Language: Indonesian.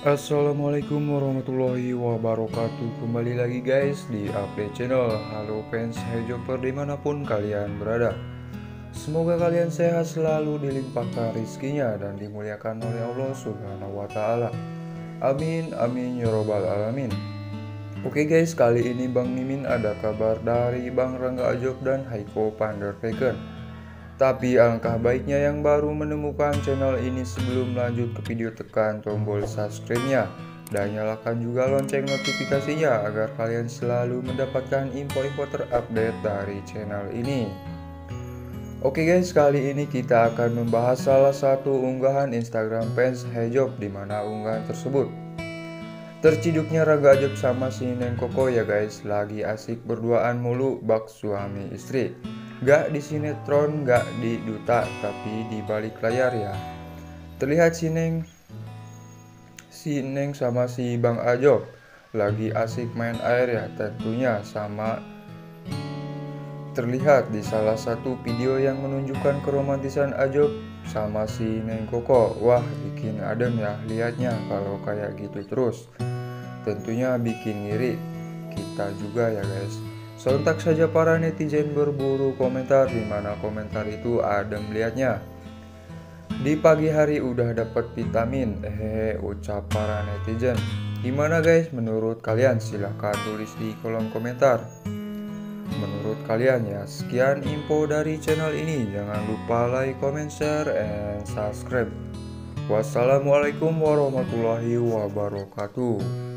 Assalamualaikum warahmatullahi wabarakatuh. Kembali lagi guys di update channel. Halo fans Hejoper di mana pun kalian berada. Semoga kalian sehat selalu dilimpahkan rizkinya Dan dimuliakan oleh Allah subhanahu wa ta'ala. Amin amin ya robbal alamin. Oke guys kali ini Bang Mimin ada kabar dari Bang Rangga Ajob dan Haiko Panderveken tapi alangkah baiknya yang baru menemukan channel ini sebelum lanjut ke video tekan tombol subscribe-nya dan nyalakan juga lonceng notifikasinya agar kalian selalu mendapatkan info-info terupdate dari channel ini. Oke guys, kali ini kita akan membahas salah satu unggahan Instagram fans Hejob di mana unggahan tersebut Terciduknya Raga Ajob sama si Neng Koko ya guys, lagi asik berduaan mulu bak suami istri. Gak di sinetron, gak di duta, tapi di balik layar ya. Terlihat si Neng, si Neng sama si Bang Ajob lagi asik main air ya tentunya sama terlihat di salah satu video yang menunjukkan keromantisan Ajob sama si Neng Koko. Wah, bikin adem ya lihatnya kalau kayak gitu terus. Tentunya bikin ngiri kita juga ya guys. Sontak saja para netizen berburu komentar di mana komentar itu ada melihatnya. Di pagi hari udah dapat vitamin, hehe ucap para netizen. Gimana guys menurut kalian? Silahkan tulis di kolom komentar. Menurut kalian ya, sekian info dari channel ini. Jangan lupa like, comment, share, and subscribe. Wassalamualaikum warahmatullahi wabarakatuh.